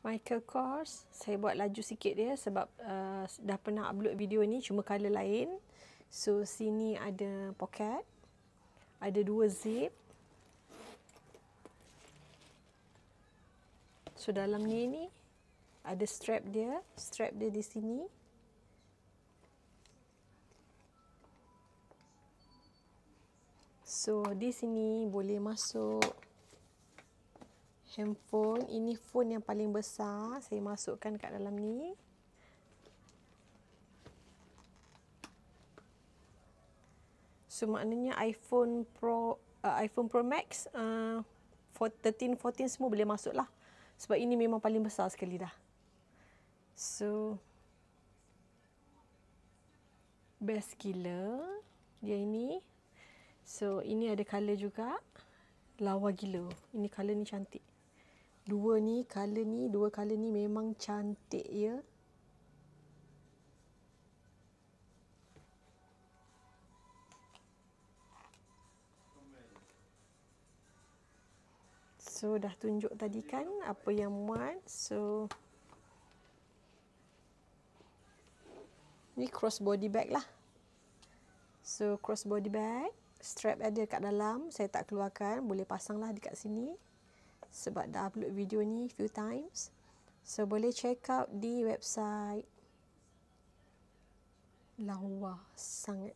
Michael Kors. Saya buat laju sikit dia sebab uh, dah pernah upload video ni cuma color lain. So sini ada pocket. Ada dua zip. So dalam ni ni ada strap dia, strap dia di sini. So di sini boleh masuk handphone. Ini phone yang paling besar. Saya masukkan kat dalam ni. So maknanya iPhone Pro uh, iPhone Pro Max uh, 13, 14 semua boleh masuk lah. Sebab ini memang paling besar sekali dah. So best gila dia ini. So ini ada color juga. Lawa gila. Ini color ni cantik. Dua ni, color ni, dua color ni memang cantik ya. So dah tunjuk tadi kan apa yang muat. So ni cross body bag lah. So cross body bag, strap ada kat dalam. Saya tak keluarkan, boleh pasanglah dekat sini. Sebab dah upload video ni few times. So boleh check out di website. Lawa sangat.